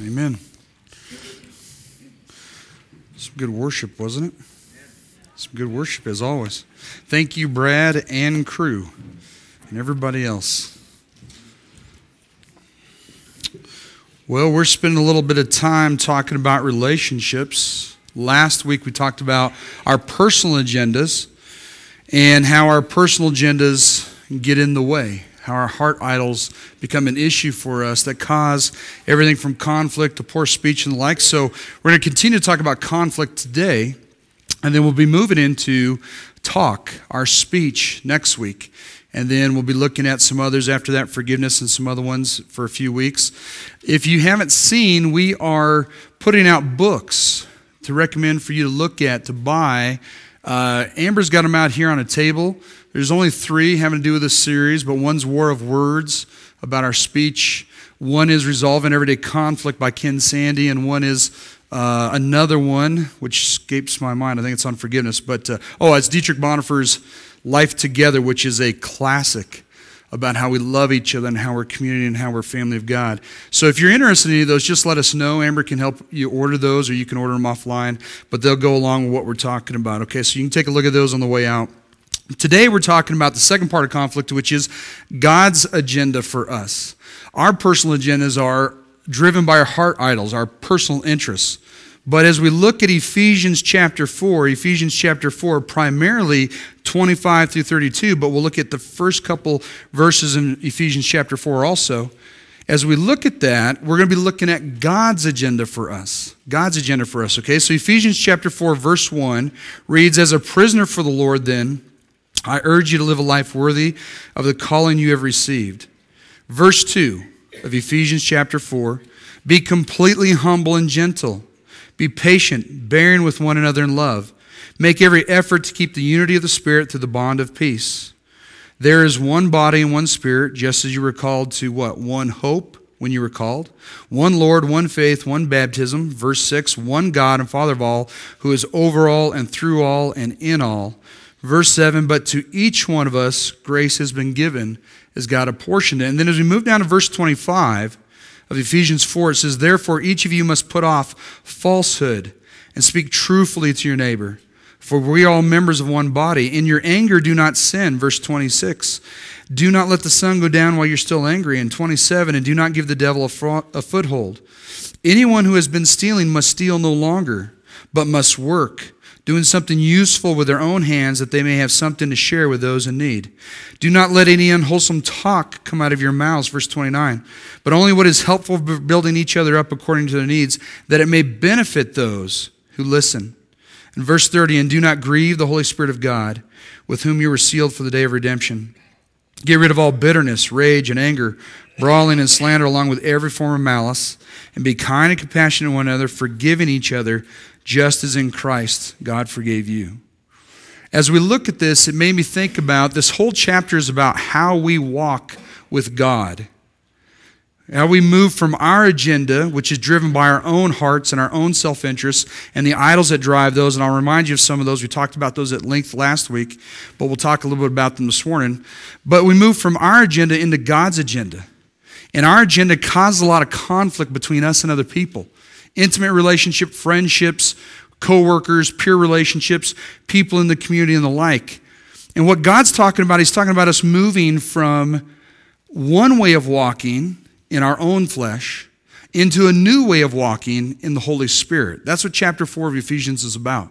Amen. Some good worship, wasn't it? Some good worship as always. Thank you, Brad and crew, and everybody else. Well, we're spending a little bit of time talking about relationships. Last week we talked about our personal agendas and how our personal agendas get in the way how our heart idols become an issue for us that cause everything from conflict to poor speech and the like. So, we're going to continue to talk about conflict today, and then we'll be moving into talk, our speech, next week. And then we'll be looking at some others after that, forgiveness and some other ones for a few weeks. If you haven't seen, we are putting out books to recommend for you to look at, to buy. Uh, Amber's got them out here on a table. There's only three having to do with this series, but one's War of Words about our speech. One is Resolving Everyday Conflict by Ken Sande, and one is uh, another one, which escapes my mind. I think it's on forgiveness. But, uh, oh, it's Dietrich Bonhoeffer's Life Together, which is a classic about how we love each other and how we're community and how we're family of God. So if you're interested in any of those, just let us know. Amber can help you order those, or you can order them offline, but they'll go along with what we're talking about. Okay, so you can take a look at those on the way out. Today, we're talking about the second part of conflict, which is God's agenda for us. Our personal agendas are driven by our heart idols, our personal interests. But as we look at Ephesians chapter 4, Ephesians chapter 4, primarily 25 through 32, but we'll look at the first couple verses in Ephesians chapter 4 also. As we look at that, we're going to be looking at God's agenda for us. God's agenda for us, okay? So Ephesians chapter 4, verse 1 reads, As a prisoner for the Lord, then, I urge you to live a life worthy of the calling you have received. Verse 2 of Ephesians chapter 4 Be completely humble and gentle. Be patient, bearing with one another in love. Make every effort to keep the unity of the Spirit through the bond of peace. There is one body and one Spirit, just as you were called to what? One hope when you were called. One Lord, one faith, one baptism. Verse 6 One God and Father of all, who is over all and through all and in all. Verse 7 But to each one of us grace has been given as God apportioned it. And then as we move down to verse 25 of Ephesians 4, it says, Therefore each of you must put off falsehood and speak truthfully to your neighbor. For we are all members of one body. In your anger, do not sin. Verse 26. Do not let the sun go down while you're still angry. And 27. And do not give the devil a, a foothold. Anyone who has been stealing must steal no longer, but must work doing something useful with their own hands that they may have something to share with those in need. Do not let any unwholesome talk come out of your mouths, verse 29, but only what is helpful for building each other up according to their needs, that it may benefit those who listen. And verse 30, and do not grieve the Holy Spirit of God, with whom you were sealed for the day of redemption. Get rid of all bitterness, rage, and anger, brawling and slander, along with every form of malice, and be kind and compassionate to one another, forgiving each other just as in Christ God forgave you. As we look at this, it made me think about this whole chapter is about how we walk with God. How we move from our agenda, which is driven by our own hearts and our own self interest, and the idols that drive those. And I'll remind you of some of those. We talked about those at length last week, but we'll talk a little bit about them this morning. But we move from our agenda into God's agenda. And our agenda causes a lot of conflict between us and other people intimate relationship, friendships, co-workers, peer relationships, people in the community and the like. And what God's talking about, he's talking about us moving from one way of walking in our own flesh into a new way of walking in the Holy Spirit. That's what chapter 4 of Ephesians is about.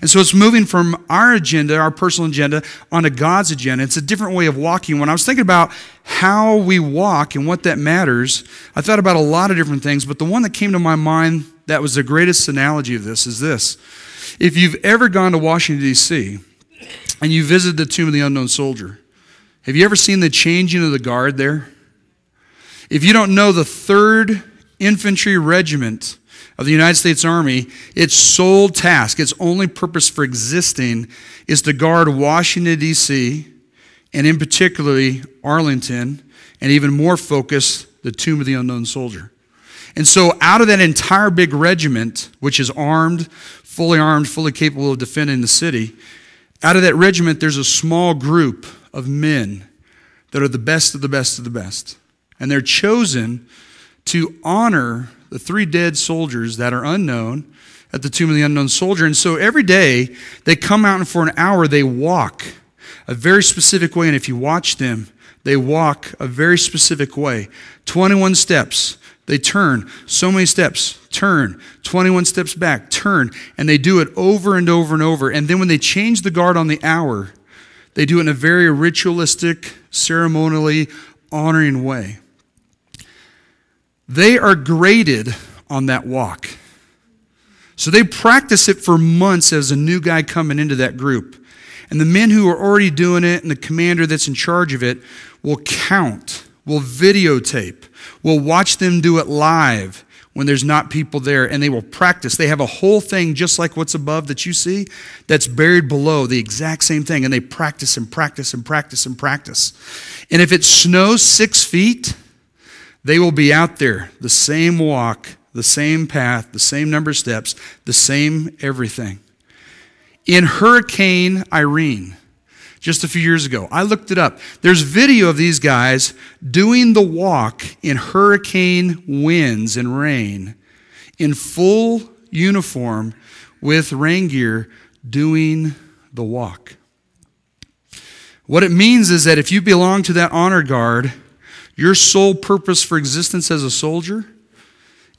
And so it's moving from our agenda, our personal agenda, onto God's agenda. It's a different way of walking. When I was thinking about how we walk and what that matters, I thought about a lot of different things, but the one that came to my mind that was the greatest analogy of this is this. If you've ever gone to Washington, D.C., and you visited the Tomb of the Unknown Soldier, have you ever seen the changing of the guard there? If you don't know the 3rd Infantry Regiment, of the United States Army, its sole task, its only purpose for existing is to guard Washington, D.C., and in particularly Arlington, and even more focused, the Tomb of the Unknown Soldier. And so, out of that entire big regiment, which is armed, fully armed, fully capable of defending the city, out of that regiment, there's a small group of men that are the best of the best of the best. And they're chosen to honor the three dead soldiers that are unknown at the tomb of the unknown soldier. And so every day they come out and for an hour they walk a very specific way. And if you watch them, they walk a very specific way 21 steps. They turn so many steps, turn, 21 steps back, turn, and they do it over and over and over. And then when they change the guard on the hour, they do it in a very ritualistic, ceremonially honoring way. They are graded on that walk. So they practice it for months as a new guy coming into that group. And the men who are already doing it and the commander that's in charge of it will count, will videotape, will watch them do it live when there's not people there, and they will practice. They have a whole thing just like what's above that you see that's buried below, the exact same thing, and they practice and practice and practice and practice. And if it snows six feet, they will be out there, the same walk, the same path, the same number of steps, the same everything. In Hurricane Irene, just a few years ago, I looked it up. There's video of these guys doing the walk in hurricane winds and rain in full uniform with rain gear doing the walk. What it means is that if you belong to that honor guard, your sole purpose for existence as a soldier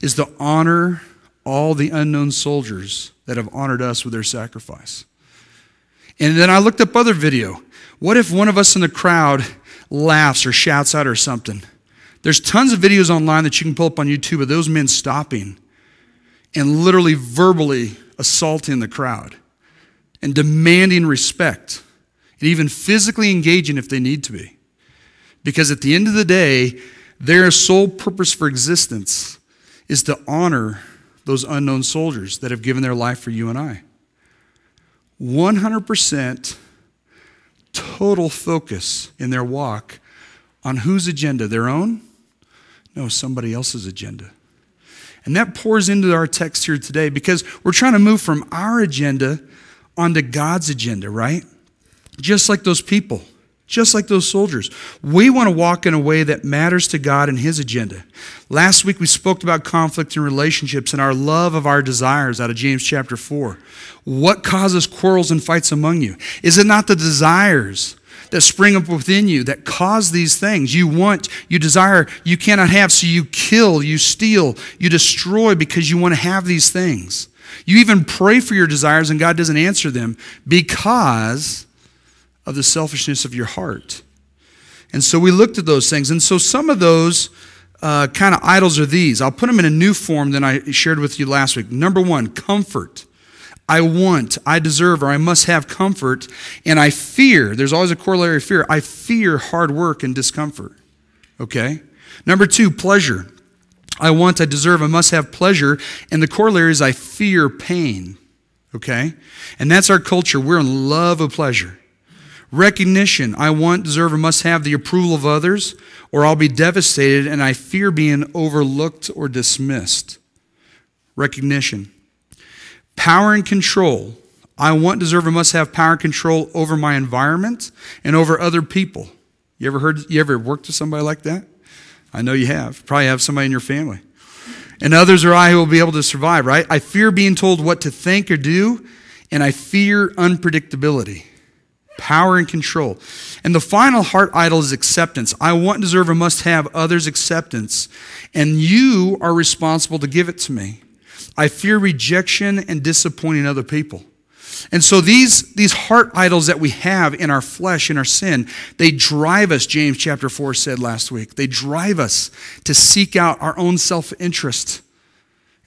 is to honor all the unknown soldiers that have honored us with their sacrifice. And then I looked up other video. What if one of us in the crowd laughs or shouts out or something? There's tons of videos online that you can pull up on YouTube of those men stopping and literally verbally assaulting the crowd and demanding respect and even physically engaging if they need to be. Because at the end of the day, their sole purpose for existence is to honor those unknown soldiers that have given their life for you and I. 100% total focus in their walk on whose agenda? Their own? No, somebody else's agenda. And that pours into our text here today because we're trying to move from our agenda onto God's agenda, right? Just like those people just like those soldiers. We want to walk in a way that matters to God and His agenda. Last week we spoke about conflict in relationships and our love of our desires out of James chapter 4. What causes quarrels and fights among you? Is it not the desires that spring up within you that cause these things? You want, you desire, you cannot have, so you kill, you steal, you destroy because you want to have these things. You even pray for your desires and God doesn't answer them because of the selfishness of your heart. And so we looked at those things. And so some of those uh, kind of idols are these. I'll put them in a new form than I shared with you last week. Number one, comfort. I want, I deserve, or I must have comfort. And I fear, there's always a corollary of fear. I fear hard work and discomfort. Okay? Number two, pleasure. I want, I deserve, I must have pleasure. And the corollary is I fear pain. Okay? And that's our culture. We're in love of pleasure. Recognition I want, deserve, and must have the approval of others, or I'll be devastated and I fear being overlooked or dismissed. Recognition. Power and control. I want, deserve, and must have power and control over my environment and over other people. You ever heard, you ever worked with somebody like that? I know you have. Probably have somebody in your family. And others are I who will be able to survive, right? I fear being told what to think or do, and I fear unpredictability power and control. And the final heart idol is acceptance. I want, deserve, and must have others' acceptance, and you are responsible to give it to me. I fear rejection and disappointing other people. And so these, these heart idols that we have in our flesh, in our sin, they drive us, James chapter 4 said last week. They drive us to seek out our own self interest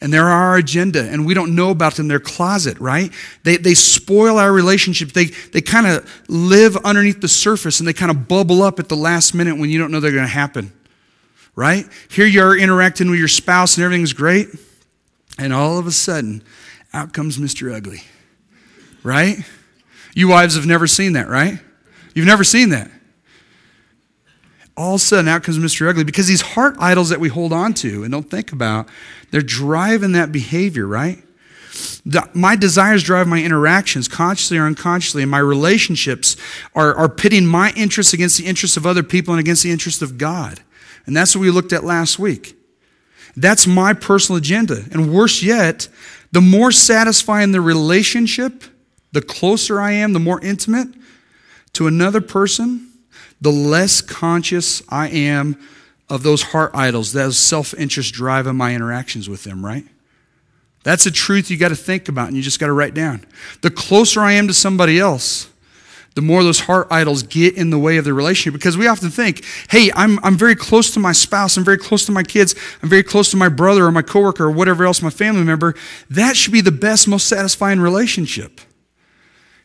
and they're our agenda and we don't know about them. They're closet, right? They, they spoil our relationships. They, they kind of live underneath the surface and they kind of bubble up at the last minute when you don't know they're going to happen, right? Here you are interacting with your spouse and everything's great. And all of a sudden, out comes Mr. Ugly, right? You wives have never seen that, right? You've never seen that all of a sudden out comes Mr. Ugly because these heart idols that we hold on to and don't think about, they're driving that behavior, right? My desires drive my interactions, consciously or unconsciously, and my relationships are, are pitting my interests against the interests of other people and against the interests of God. And that's what we looked at last week. That's my personal agenda. And worse yet, the more satisfying the relationship, the closer I am, the more intimate to another person, the less conscious I am of those heart idols, those self interest driving my interactions with them, right? That's a truth you got to think about and you just got to write down. The closer I am to somebody else, the more those heart idols get in the way of the relationship. Because we often think, hey, I'm, I'm very close to my spouse, I'm very close to my kids, I'm very close to my brother or my coworker or whatever else, my family member. That should be the best, most satisfying relationship.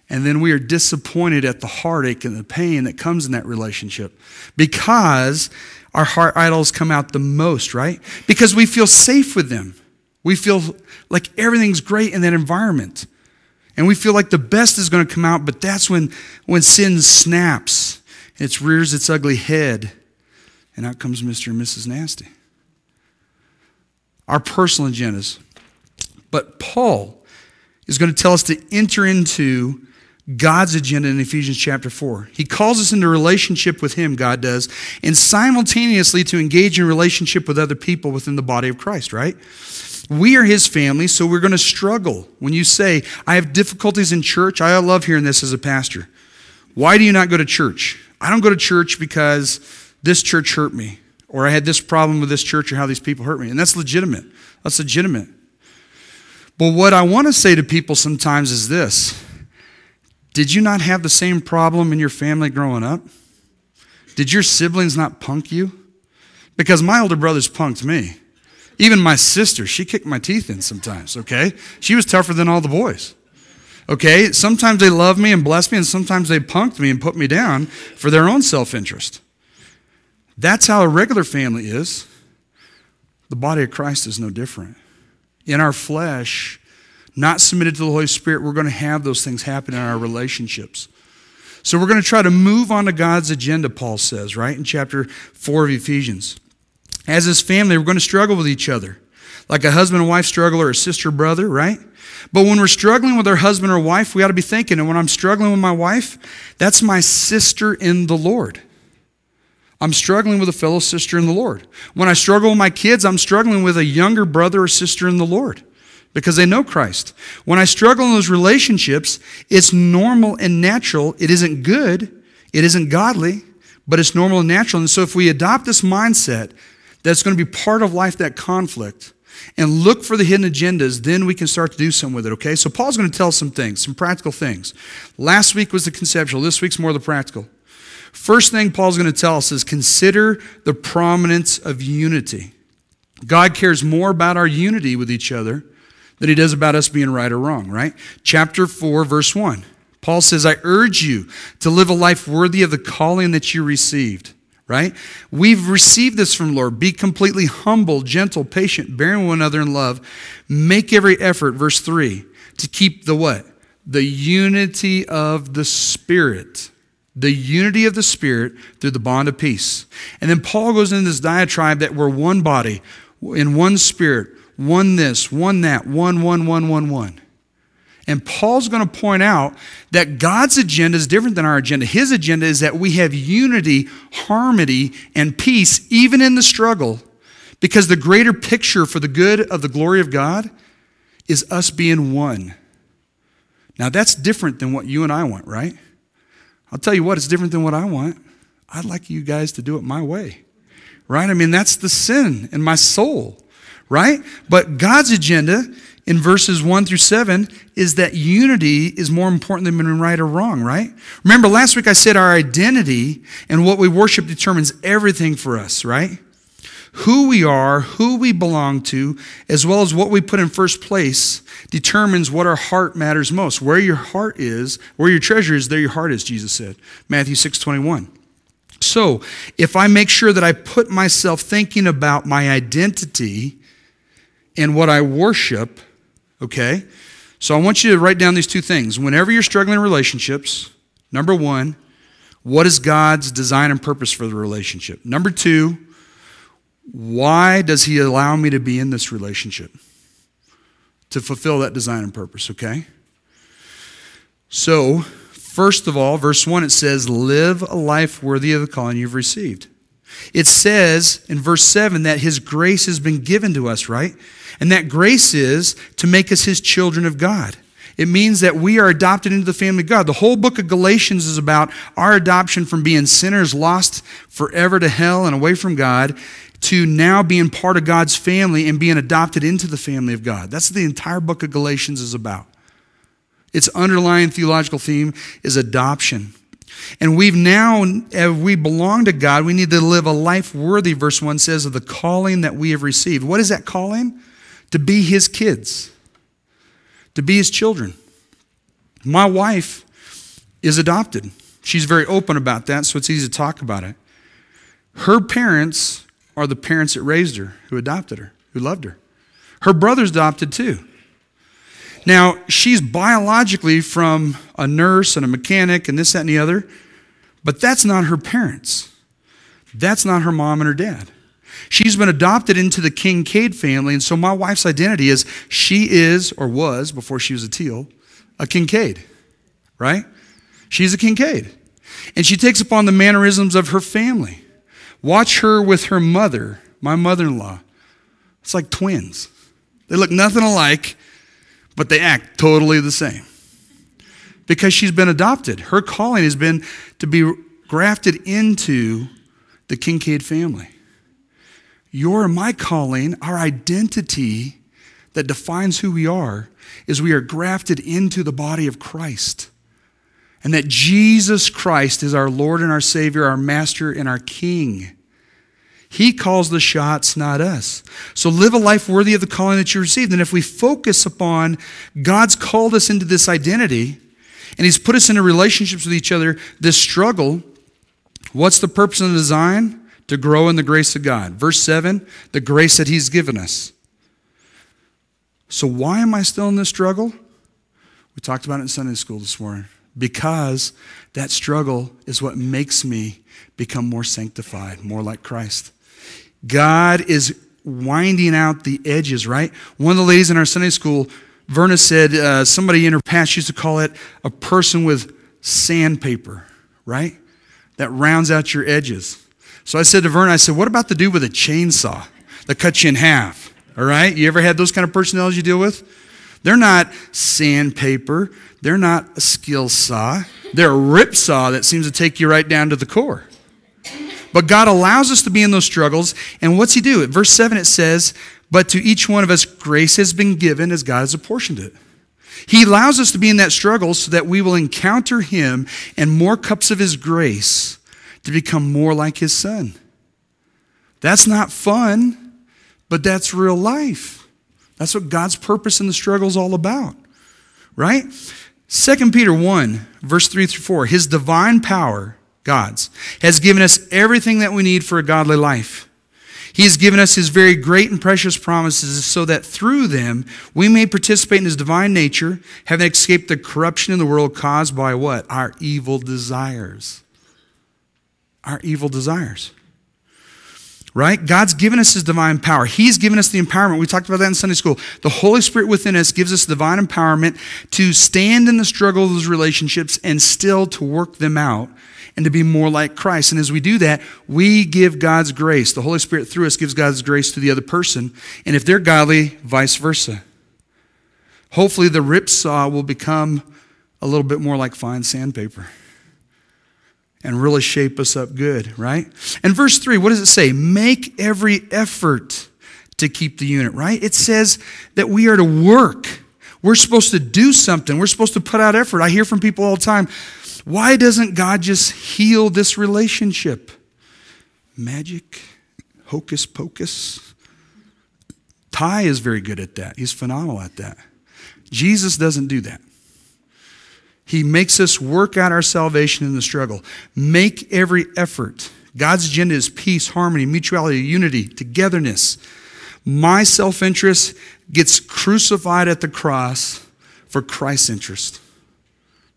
And then we are disappointed at the heartache and the pain that comes in that relationship because our heart idols come out the most, right? Because we feel safe with them. We feel like everything's great in that environment. And we feel like the best is going to come out, but that's when, when sin snaps. and It rears its ugly head, and out comes Mr. and Mrs. Nasty. Our personal agendas. But Paul is going to tell us to enter into God's agenda in Ephesians chapter 4. He calls us into relationship with Him, God does, and simultaneously to engage in relationship with other people within the body of Christ, right? We are His family, so we're going to struggle. When you say, I have difficulties in church, I love hearing this as a pastor. Why do you not go to church? I don't go to church because this church hurt me, or I had this problem with this church, or how these people hurt me. And that's legitimate. That's legitimate. But what I want to say to people sometimes is this did you not have the same problem in your family growing up? Did your siblings not punk you? Because my older brothers punked me. Even my sister, she kicked my teeth in sometimes, okay? She was tougher than all the boys. Okay? Sometimes they loved me and blessed me, and sometimes they punked me and put me down for their own self interest. That's how a regular family is. The body of Christ is no different. In our flesh, not submitted to the Holy Spirit, we're going to have those things happen in our relationships. So we're going to try to move on to God's agenda, Paul says, right? In chapter 4 of Ephesians. As his family, we're going to struggle with each other. Like a husband and wife struggle or a sister brother, right? But when we're struggling with our husband or wife, we ought to be thinking, and when I'm struggling with my wife, that's my sister in the Lord. I'm struggling with a fellow sister in the Lord. When I struggle with my kids, I'm struggling with a younger brother or sister in the Lord because they know Christ. When I struggle in those relationships, it's normal and natural. It isn't good, it isn't godly, but it's normal and natural. And so if we adopt this mindset that's going to be part of life, that conflict, and look for the hidden agendas, then we can start to do something with it, okay? So Paul's going to tell some things, some practical things. Last week was the conceptual, this week's more the practical. First thing Paul's going to tell us is consider the prominence of unity. God cares more about our unity with each other than he does about us being right or wrong, right? Chapter 4, verse 1. Paul says, I urge you to live a life worthy of the calling that you received, right? We've received this from Lord. Be completely humble, gentle, patient, bearing one another in love. Make every effort, verse 3, to keep the what? The unity of the Spirit. The unity of the Spirit through the bond of peace. And then Paul goes into this diatribe that we're one body, in one spirit, one this, one that, one, one, one, one, one. And Paul's going to point out that God's agenda is different than our agenda. His agenda is that we have unity, harmony, and peace even in the struggle because the greater picture for the good of the glory of God is us being one. Now, that's different than what you and I want, right? I'll tell you what, it's different than what I want. I'd like you guys to do it my way, right? I mean, that's the sin in my soul right? But God's agenda in verses 1 through 7 is that unity is more important than right or wrong, right? Remember, last week I said our identity and what we worship determines everything for us, right? Who we are, who we belong to, as well as what we put in first place, determines what our heart matters most. Where your heart is, where your treasure is, there your heart is, Jesus said. Matthew 6 21. So, if I make sure that I put myself thinking about my identity, and what I worship, okay? So I want you to write down these two things. Whenever you're struggling in relationships, number one, what is God's design and purpose for the relationship? Number two, why does He allow me to be in this relationship? To fulfill that design and purpose, okay? So, first of all, verse 1, it says, Live a life worthy of the calling you've received. It says in verse 7 that his grace has been given to us, right? And that grace is to make us his children of God. It means that we are adopted into the family of God. The whole book of Galatians is about our adoption from being sinners lost forever to hell and away from God to now being part of God's family and being adopted into the family of God. That's the entire book of Galatians is about. Its underlying theological theme is adoption. And we've now, as we belong to God, we need to live a life worthy, verse 1 says, of the calling that we have received. What is that calling? To be His kids to be his children. My wife is adopted. She's very open about that, so it's easy to talk about it. Her parents are the parents that raised her, who adopted her, who loved her. Her brother's adopted too. Now, she's biologically from a nurse and a mechanic and this, that, and the other, but that's not her parents. That's not her mom and her dad. She's been adopted into the Kincaid family, and so my wife's identity is she is, or was, before she was a Teal, a Kincaid, right? She's a Kincaid. And she takes upon the mannerisms of her family. Watch her with her mother, my mother in law. It's like twins. They look nothing alike, but they act totally the same. Because she's been adopted. Her calling has been to be grafted into the Kincaid family. Your and my calling, our identity that defines who we are, is we are grafted into the body of Christ. And that Jesus Christ is our Lord and our Savior, our Master and our King. He calls the shots, not us. So live a life worthy of the calling that you received. And if we focus upon God's called us into this identity, and He's put us into relationships with each other, this struggle, what's the purpose and the design? to grow in the grace of God. Verse 7 the grace that He's given us. So, why am I still in this struggle? We talked about it in Sunday school this morning. Because that struggle is what makes me become more sanctified, more like Christ. God is winding out the edges, right? One of the ladies in our Sunday school, Verna said, uh, somebody in her past used to call it a person with sandpaper, right? That rounds out your edges. So I said to Vern, I said, what about the dude with a chainsaw that cuts you in half? All right? You ever had those kind of personalities you deal with? They're not sandpaper. They're not a skill saw. They're a rip saw that seems to take you right down to the core. But God allows us to be in those struggles. And what's He do? At verse 7, it says, But to each one of us grace has been given as God has apportioned it. He allows us to be in that struggle so that we will encounter Him and more cups of His grace to become more like his son. That's not fun, but that's real life. That's what God's purpose in the struggle is all about, right? 2 Peter 1, verse 3 through 4. His divine power, God's, has given us everything that we need for a godly life. He has given us his very great and precious promises so that through them we may participate in his divine nature, having escaped the corruption in the world caused by what? Our evil desires our evil desires. Right? God's given us His divine power. He's given us the empowerment. We talked about that in Sunday school. The Holy Spirit within us gives us divine empowerment to stand in the struggle of those relationships and still to work them out and to be more like Christ. And as we do that, we give God's grace. The Holy Spirit through us gives God's grace to the other person. And if they're godly, vice versa. Hopefully, the rip saw will become a little bit more like fine sandpaper and really shape us up good, right? And verse 3, what does it say? Make every effort to keep the unit, right? It says that we are to work. We're supposed to do something. We're supposed to put out effort. I hear from people all the time, why doesn't God just heal this relationship? Magic, hocus pocus. Ty is very good at that. He's phenomenal at that. Jesus doesn't do that. He makes us work out our salvation in the struggle. Make every effort. God's agenda is peace, harmony, mutuality, unity, togetherness. My self interest gets crucified at the cross for Christ's interest.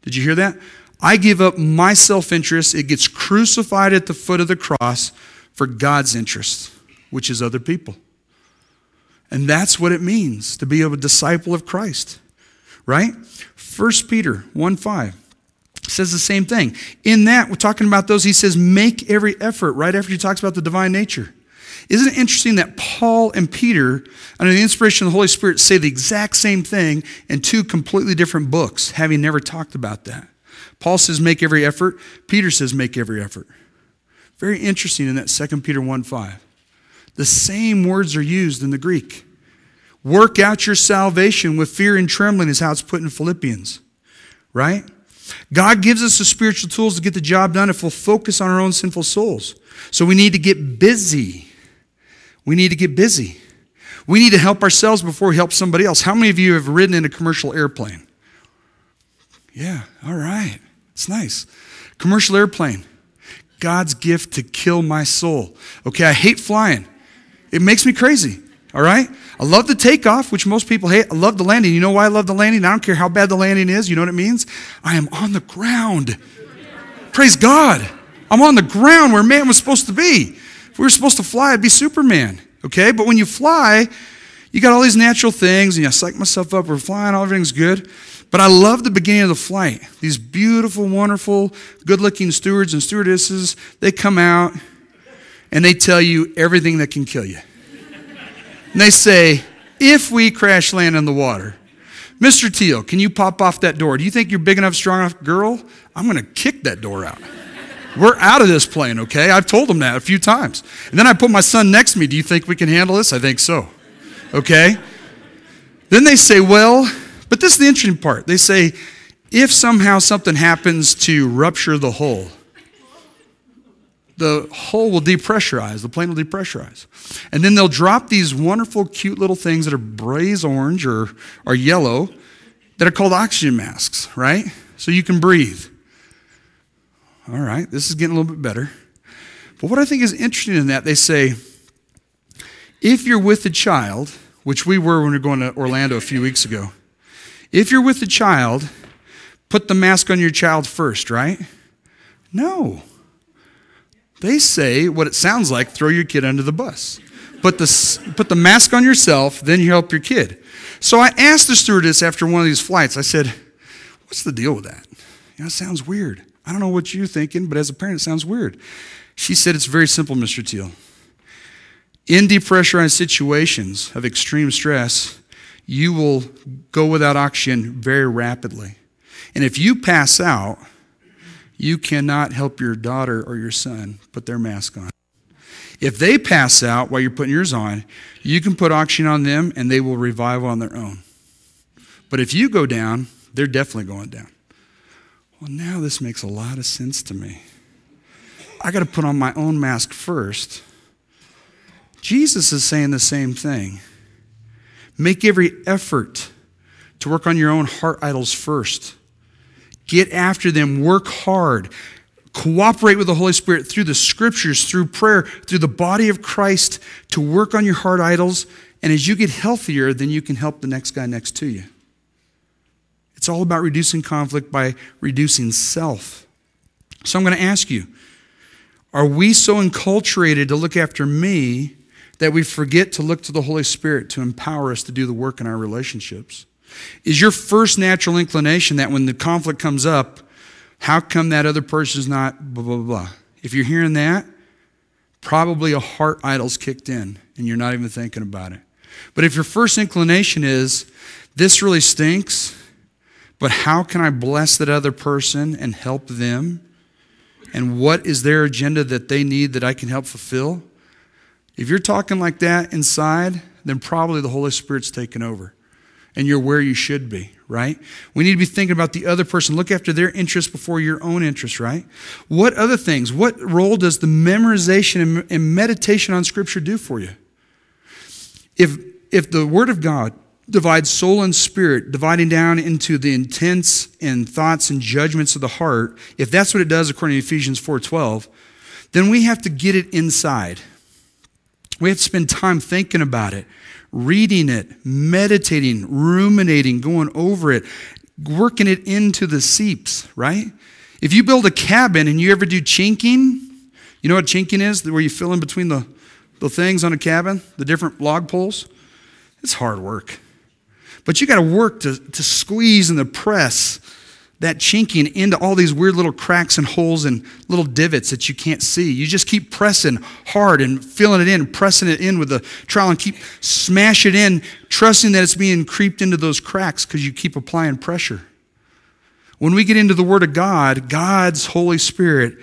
Did you hear that? I give up my self interest, it gets crucified at the foot of the cross for God's interest, which is other people. And that's what it means to be a disciple of Christ, right? 1 Peter 1 5 says the same thing. In that, we're talking about those, he says, make every effort, right after he talks about the divine nature. Isn't it interesting that Paul and Peter, under the inspiration of the Holy Spirit, say the exact same thing in two completely different books, having never talked about that? Paul says, make every effort. Peter says, make every effort. Very interesting in that 2 Peter 1 5. The same words are used in the Greek. Work out your salvation with fear and trembling, is how it's put in Philippians, right? God gives us the spiritual tools to get the job done if we'll focus on our own sinful souls. So we need to get busy. We need to get busy. We need to help ourselves before we help somebody else. How many of you have ridden in a commercial airplane? Yeah, all right. It's nice. Commercial airplane. God's gift to kill my soul. Okay, I hate flying. It makes me crazy. All right? I love the takeoff, which most people hate. I love the landing. You know why I love the landing? I don't care how bad the landing is. You know what it means? I am on the ground. Praise God. I'm on the ground where man was supposed to be. If we were supposed to fly, I'd be Superman. Okay? But when you fly, you got all these natural things, and I psych myself up. We're flying, all everything's good. But I love the beginning of the flight. These beautiful, wonderful, good looking stewards and stewardesses, they come out and they tell you everything that can kill you. And they say, if we crash land in the water, Mr. Teal, can you pop off that door? Do you think you're big enough, strong enough? Girl, I'm going to kick that door out. We're out of this plane, okay? I've told them that a few times. And then I put my son next to me. Do you think we can handle this? I think so. Okay? Then they say, well, but this is the interesting part. They say, if somehow something happens to rupture the hull, the hull will depressurize, the plane will depressurize. And then they'll drop these wonderful, cute little things that are braise orange or, or yellow that are called oxygen masks, right? So you can breathe. All right, this is getting a little bit better. But what I think is interesting in that, they say, if you're with a child, which we were when we were going to Orlando a few weeks ago, if you're with a child, put the mask on your child first, right? No. They say what it sounds like throw your kid under the bus. Put the, put the mask on yourself, then you help your kid. So I asked the stewardess after one of these flights, I said, What's the deal with that? You know, it sounds weird. I don't know what you're thinking, but as a parent, it sounds weird. She said, It's very simple, Mr. Teal. In depressurized situations of extreme stress, you will go without oxygen very rapidly. And if you pass out, you cannot help your daughter or your son put their mask on. If they pass out while you're putting yours on, you can put oxygen on them and they will revive on their own. But if you go down, they're definitely going down. Well, now this makes a lot of sense to me. I got to put on my own mask first. Jesus is saying the same thing. Make every effort to work on your own heart idols first. Get after them, work hard, cooperate with the Holy Spirit through the scriptures, through prayer, through the body of Christ to work on your heart idols. And as you get healthier, then you can help the next guy next to you. It's all about reducing conflict by reducing self. So I'm going to ask you are we so enculturated to look after me that we forget to look to the Holy Spirit to empower us to do the work in our relationships? Is your first natural inclination that when the conflict comes up, how come that other person's not blah, blah, blah? If you're hearing that, probably a heart idol's kicked in and you're not even thinking about it. But if your first inclination is, this really stinks, but how can I bless that other person and help them? And what is their agenda that they need that I can help fulfill? If you're talking like that inside, then probably the Holy Spirit's taken over and you're where you should be, right? We need to be thinking about the other person. Look after their interests before your own interests, right? What other things? What role does the memorization and meditation on Scripture do for you? If, if the Word of God divides soul and spirit, dividing down into the intents and thoughts and judgments of the heart, if that's what it does according to Ephesians 4:12, then we have to get it inside. We have to spend time thinking about it, reading it, meditating, ruminating, going over it, working it into the seeps, right? If you build a cabin and you ever do chinking, you know what chinking is? Where you fill in between the, the things on a cabin, the different log poles? It's hard work. But you got to work to, to squeeze and to press that chinking into all these weird little cracks and holes and little divots that you can't see. You just keep pressing hard and filling it in, pressing it in with the trowel and keep smash it in, trusting that it's being creeped into those cracks because you keep applying pressure. When we get into the Word of God, God's Holy Spirit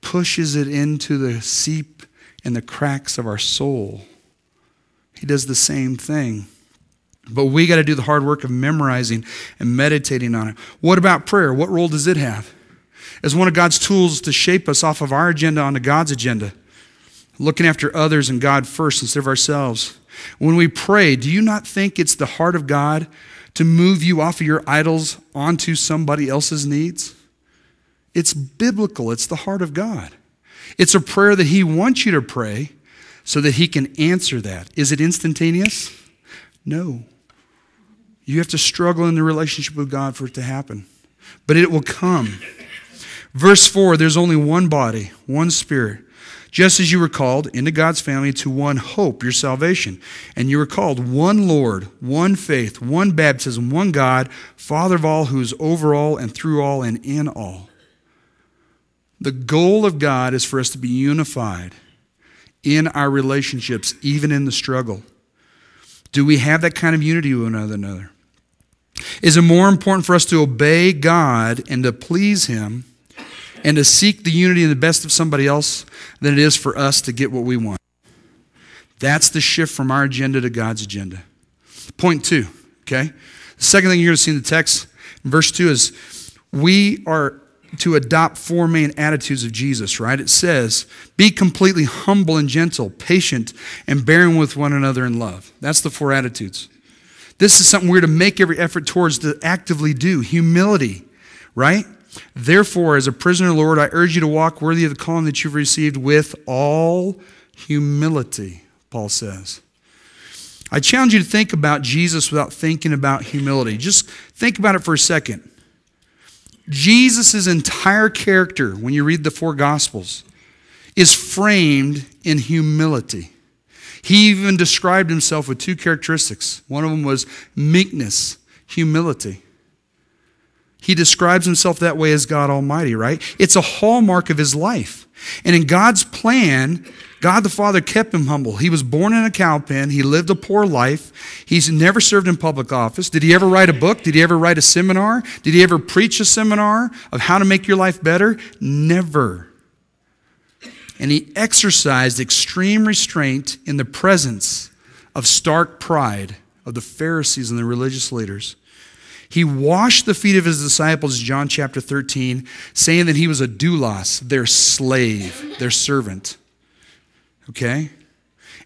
pushes it into the seep and the cracks of our soul. He does the same thing. But we got to do the hard work of memorizing and meditating on it. What about prayer? What role does it have? As one of God's tools to shape us off of our agenda onto God's agenda, looking after others and God first instead of ourselves. When we pray, do you not think it's the heart of God to move you off of your idols onto somebody else's needs? It's biblical, it's the heart of God. It's a prayer that He wants you to pray so that He can answer that. Is it instantaneous? No. You have to struggle in the relationship with God for it to happen. But it will come. Verse 4 there's only one body, one spirit. Just as you were called into God's family to one hope, your salvation. And you were called one Lord, one faith, one baptism, one God, Father of all, who is over all and through all and in all. The goal of God is for us to be unified in our relationships, even in the struggle. Do we have that kind of unity with one another? Is it more important for us to obey God and to please Him and to seek the unity and the best of somebody else than it is for us to get what we want? That's the shift from our agenda to God's agenda. Point two, okay? The second thing you're going to see in the text, in verse two, is we are to adopt four main attitudes of Jesus, right? It says, be completely humble and gentle, patient, and bearing with one another in love. That's the four attitudes. This is something we're to make every effort towards to actively do humility, right? Therefore, as a prisoner, Lord, I urge you to walk worthy of the calling that you've received with all humility, Paul says. I challenge you to think about Jesus without thinking about humility. Just think about it for a second. Jesus' entire character, when you read the four Gospels, is framed in humility. He even described himself with two characteristics. One of them was meekness, humility. He describes himself that way as God Almighty, right? It's a hallmark of his life. And in God's plan, God the Father kept him humble. He was born in a cow pen. He lived a poor life. He's never served in public office. Did he ever write a book? Did he ever write a seminar? Did he ever preach a seminar of how to make your life better? Never and he exercised extreme restraint in the presence of stark pride of the Pharisees and the religious leaders. He washed the feet of his disciples, John chapter 13, saying that he was a doulos, their slave, their servant. Okay?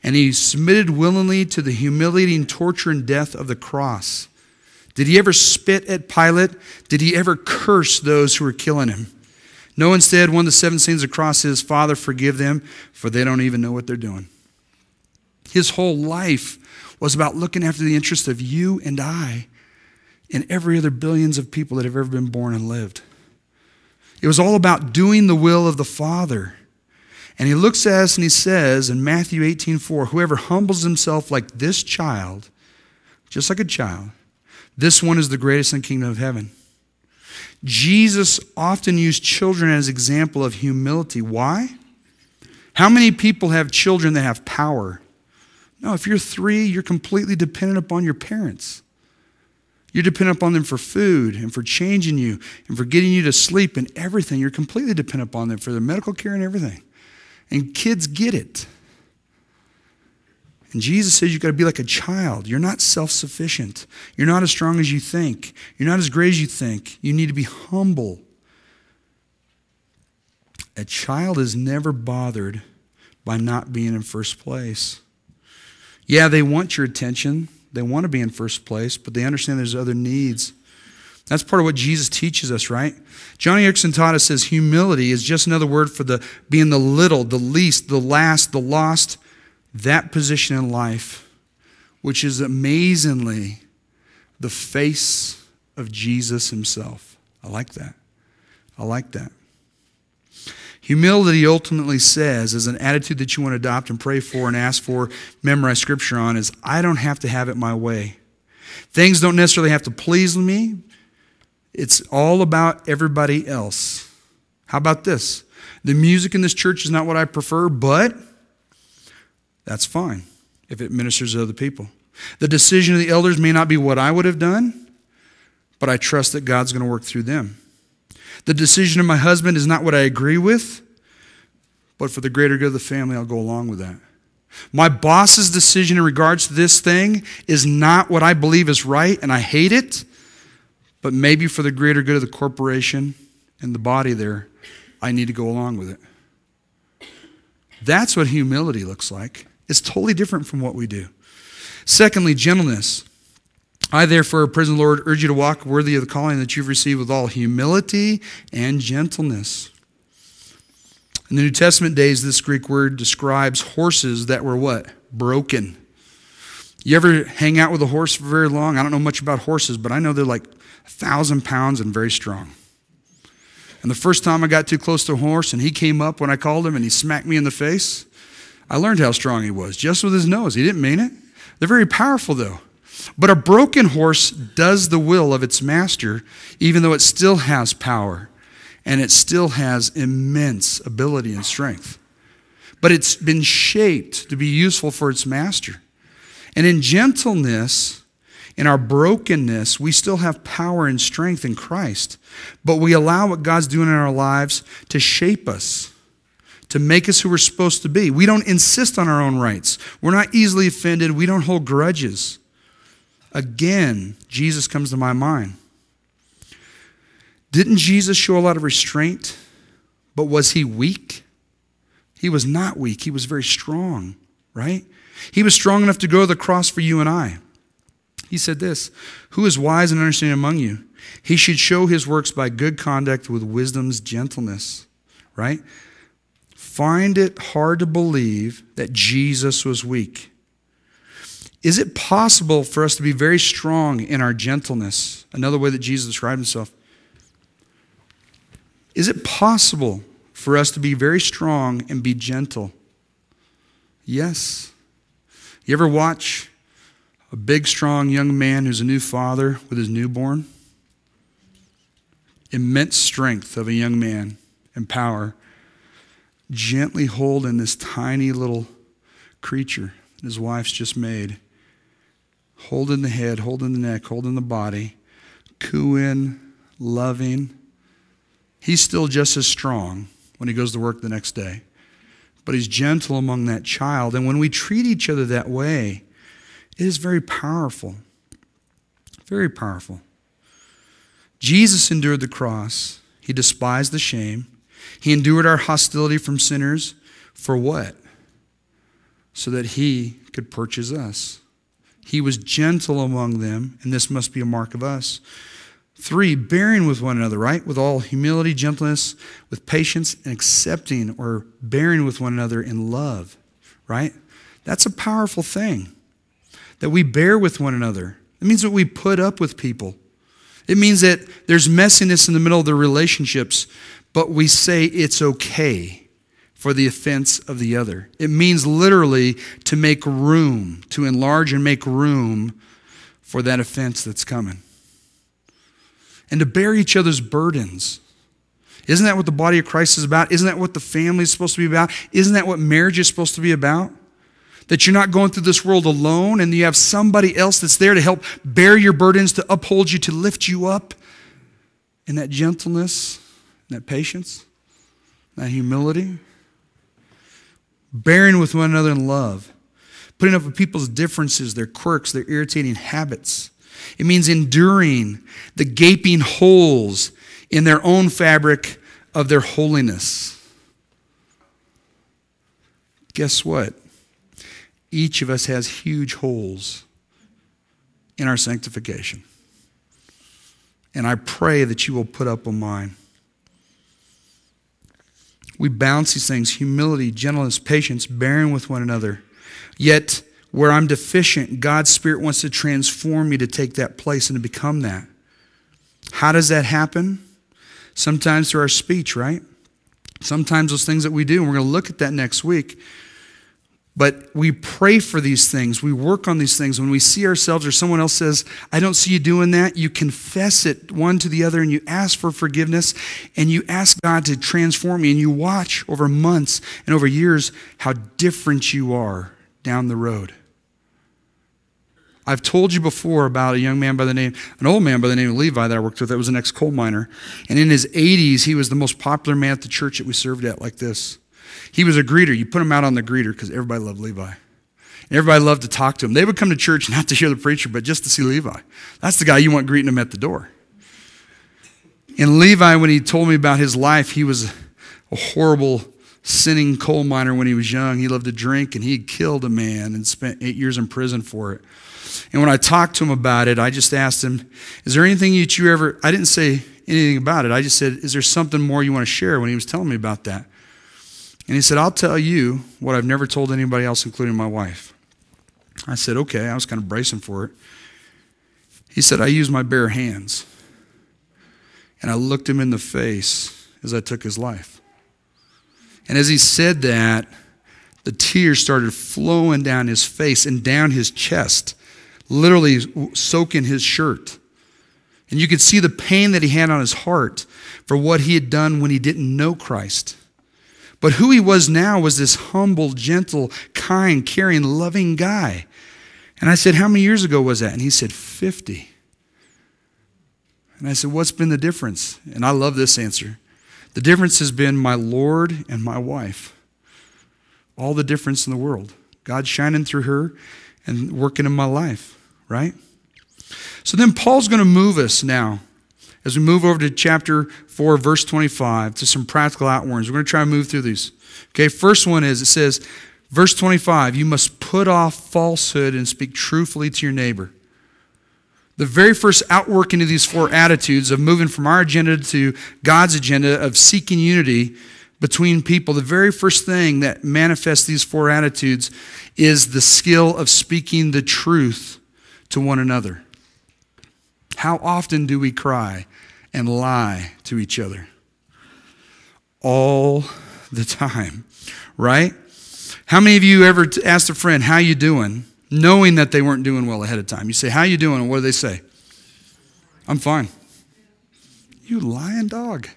And he submitted willingly to the humiliating torture and death of the cross. Did he ever spit at Pilate? Did he ever curse those who were killing him? No, instead, one of the seven sins of the cross is, Father, forgive them, for they don't even know what they're doing. His whole life was about looking after the interests of you and I and every other billions of people that have ever been born and lived. It was all about doing the will of the Father. And he looks at us and he says in Matthew 18 4, whoever humbles himself like this child, just like a child, this one is the greatest in the kingdom of heaven. Jesus often used children as example of humility. Why? How many people have children that have power? No, if you're three, you're completely dependent upon your parents. You're dependent upon them for food and for changing you and for getting you to sleep and everything. You're completely dependent upon them for their medical care and everything. And kids get it. And Jesus says you've got to be like a child. You're not self sufficient. You're not as strong as you think. You're not as great as you think. You need to be humble. A child is never bothered by not being in first place. Yeah, they want your attention. They want to be in first place, but they understand there's other needs. That's part of what Jesus teaches us, right? Joni Eareckson Tada says humility is just another word for the being the little, the least, the last, the lost, that position in life, which is amazingly the face of Jesus himself. I like that. I like that. Humility ultimately says, is an attitude that you want to adopt and pray for and ask for, memorize scripture on, is I don't have to have it my way. Things don't necessarily have to please me. It's all about everybody else. How about this? The music in this church is not what I prefer, but that's fine if it ministers to other people. The decision of the elders may not be what I would have done, but I trust that God's going to work through them. The decision of my husband is not what I agree with, but for the greater good of the family, I'll go along with that. My boss's decision in regards to this thing is not what I believe is right, and I hate it, but maybe for the greater good of the corporation and the body there, I need to go along with it. That's what humility looks like. It's totally different from what we do. Secondly, gentleness. I, therefore, prison Lord, urge you to walk worthy of the calling that you've received with all humility and gentleness. In the New Testament days, this Greek word describes horses that were what? Broken. You ever hang out with a horse for very long? I don't know much about horses, but I know they're like a thousand pounds and very strong. And the first time I got too close to a horse and he came up when I called him and he smacked me in the face, I learned how strong he was just with his nose. He didn't mean it. They're very powerful, though. But a broken horse does the will of its master, even though it still has power and it still has immense ability and strength. But it's been shaped to be useful for its master. And in gentleness, in our brokenness, we still have power and strength in Christ. But we allow what God's doing in our lives to shape us to make us who we're supposed to be. We don't insist on our own rights. We're not easily offended. We don't hold grudges. Again, Jesus comes to my mind. Didn't Jesus show a lot of restraint? But was he weak? He was not weak. He was very strong, right? He was strong enough to go to the cross for you and I. He said this Who is wise and understanding among you? He should show his works by good conduct with wisdom's gentleness, right? Find it hard to believe that Jesus was weak. Is it possible for us to be very strong in our gentleness? Another way that Jesus described himself. Is it possible for us to be very strong and be gentle? Yes. You ever watch a big, strong young man who's a new father with his newborn? Immense strength of a young man and power gently holding this tiny little creature his wife's just made, holding the head, holding the neck, holding the body, cooing, loving. He's still just as strong when he goes to work the next day, but he's gentle among that child. And when we treat each other that way, it is very powerful. Very powerful. Jesus endured the cross. He despised the shame. He endured our hostility from sinners for what? So that he could purchase us. He was gentle among them, and this must be a mark of us. Three, bearing with one another, right? With all humility, gentleness, with patience, and accepting or bearing with one another in love, right? That's a powerful thing. That we bear with one another. It means that we put up with people. It means that there's messiness in the middle of the relationships, but we say it's okay for the offense of the other. It means literally to make room, to enlarge and make room for that offense that's coming. And to bear each other's burdens. Isn't that what the body of Christ is about? Isn't that what the family is supposed to be about? Isn't that what marriage is supposed to be about? That you're not going through this world alone and you have somebody else that's there to help bear your burdens, to uphold you, to lift you up in that gentleness that patience, that humility, bearing with one another in love, putting up with people's differences, their quirks, their irritating habits. It means enduring the gaping holes in their own fabric of their holiness. Guess what? Each of us has huge holes in our sanctification. And I pray that you will put up with mine. We balance these things humility, gentleness, patience, bearing with one another. Yet, where I'm deficient, God's Spirit wants to transform me to take that place and to become that. How does that happen? Sometimes through our speech, right? Sometimes those things that we do, and we're going to look at that next week. But we pray for these things. We work on these things. When we see ourselves or someone else says, I don't see you doing that, you confess it one to the other and you ask for forgiveness and you ask God to transform you and you watch over months and over years how different you are down the road. I've told you before about a young man by the name, an old man by the name of Levi that I worked with that was an ex coal miner. And in his 80s, he was the most popular man at the church that we served at, like this. He was a greeter. You put him out on the greeter because everybody loved Levi. Everybody loved to talk to him. They would come to church not to hear the preacher, but just to see Levi. That's the guy you want greeting him at the door. And Levi, when he told me about his life, he was a horrible, sinning coal miner when he was young. He loved to drink and he killed a man and spent eight years in prison for it. And when I talked to him about it, I just asked him, Is there anything that you ever, I didn't say anything about it. I just said, Is there something more you want to share when he was telling me about that? And he said, I'll tell you what I've never told anybody else, including my wife. I said, Okay. I was kind of bracing for it. He said, I use my bare hands. And I looked him in the face as I took his life. And as he said that, the tears started flowing down his face and down his chest literally soaking his shirt. And you could see the pain that he had on his heart for what he had done when he didn't know Christ. But who he was now was this humble, gentle, kind, caring, loving guy. And I said, How many years ago was that? And he said, 50. And I said, What's been the difference? And I love this answer. The difference has been my Lord and my wife. All the difference in the world. God shining through her and working in my life, right? So then Paul's going to move us now as we move over to chapter 4, verse 25, to some practical outworms. We're going to try and move through these. Okay, first one is it says, verse 25, you must put off falsehood and speak truthfully to your neighbor. The very first outworking of these four attitudes of moving from our agenda to God's agenda of seeking unity between people, the very first thing that manifests these four attitudes is the skill of speaking the truth to one another. How often do we cry and lie to each other? All the time, right? How many of you ever asked a friend, how you doing, knowing that they weren't doing well ahead of time? You say, how you doing? And what do they say? I'm fine. You lying dog.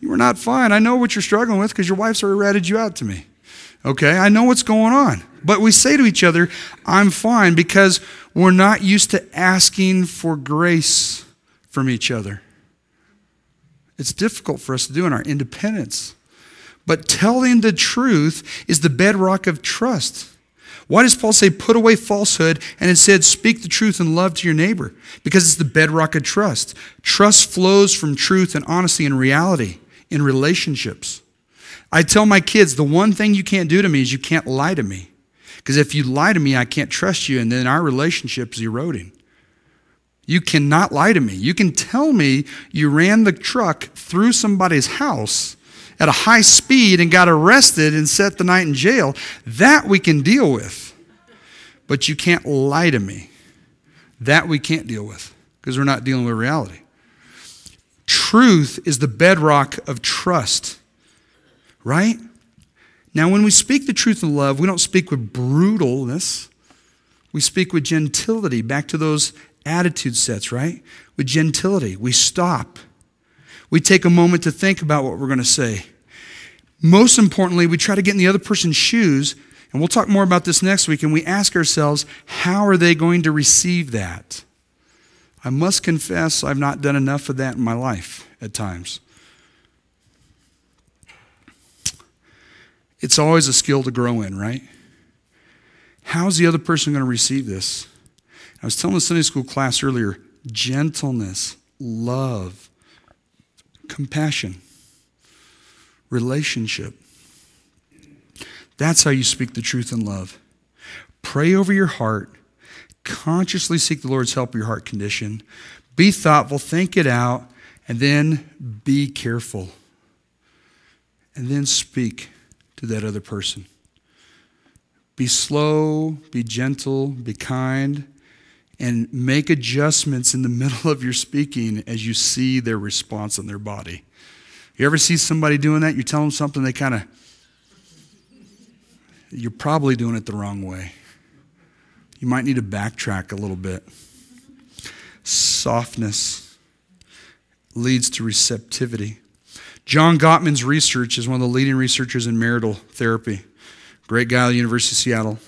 You were not fine. I know what you're struggling with because your wife's already ratted you out to me. Okay, I know what's going on. But we say to each other, I'm fine, because we're not used to asking for grace from each other. It's difficult for us to do in our independence. But telling the truth is the bedrock of trust. Why does Paul say, put away falsehood and instead speak the truth and love to your neighbor? Because it's the bedrock of trust. Trust flows from truth and honesty and reality in relationships. I tell my kids the one thing you can't do to me is you can't lie to me. Because if you lie to me, I can't trust you, and then our relationship is eroding. You cannot lie to me. You can tell me you ran the truck through somebody's house at a high speed and got arrested and set the night in jail. That we can deal with. But you can't lie to me. That we can't deal with because we're not dealing with reality. Truth is the bedrock of trust, right? Now, when we speak the truth in love, we don't speak with brutalness. We speak with gentility, back to those attitude sets, right? With gentility. We stop. We take a moment to think about what we're going to say. Most importantly, we try to get in the other person's shoes, and we'll talk more about this next week, and we ask ourselves, how are they going to receive that? I must confess I've not done enough of that in my life at times. It's always a skill to grow in, right? How's the other person going to receive this? I was telling the Sunday school class earlier gentleness, love, compassion, relationship. That's how you speak the truth in love. Pray over your heart consciously seek the Lord's help with your heart condition. Be thoughtful, think it out, and then be careful. And then speak to that other person. Be slow, be gentle, be kind, and make adjustments in the middle of your speaking as you see their response in their body. You ever see somebody doing that? You tell them something, they kind of you're probably doing it the wrong way. You might need to backtrack a little bit. Softness leads to receptivity. John Gottman's research is one of the leading researchers in marital therapy. Great guy at the University of Seattle.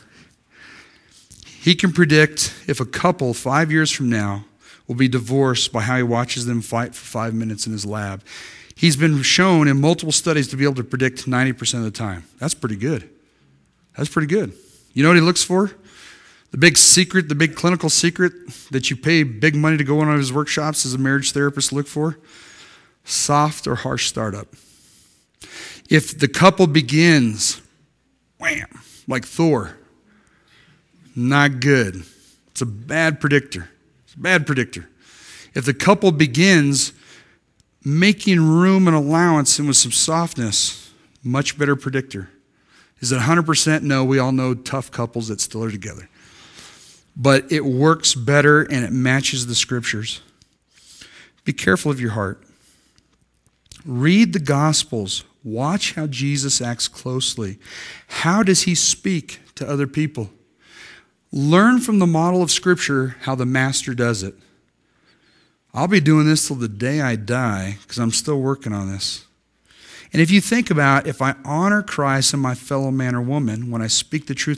He can predict if a couple five years from now will be divorced by how he watches them fight for five minutes in his lab. He's been shown in multiple studies to be able to predict 90% of the time. That's pretty good. That's pretty good. You know what he looks for? The big secret, the big clinical secret that you pay big money to go on one of his workshops as a marriage therapist look for? Soft or harsh startup. If the couple begins, wham, like Thor, not good. It's a bad predictor. It's a bad predictor. If the couple begins making room and allowance and with some softness, much better predictor. Is it 100%? No, we all know tough couples that still are together. But it works better and it matches the scriptures. Be careful of your heart. Read the Gospels. Watch how Jesus acts closely. How does he speak to other people? Learn from the model of Scripture how the Master does it. I'll be doing this till the day I die because I'm still working on this. And if you think about if I honor Christ and my fellow man or woman when I speak the truth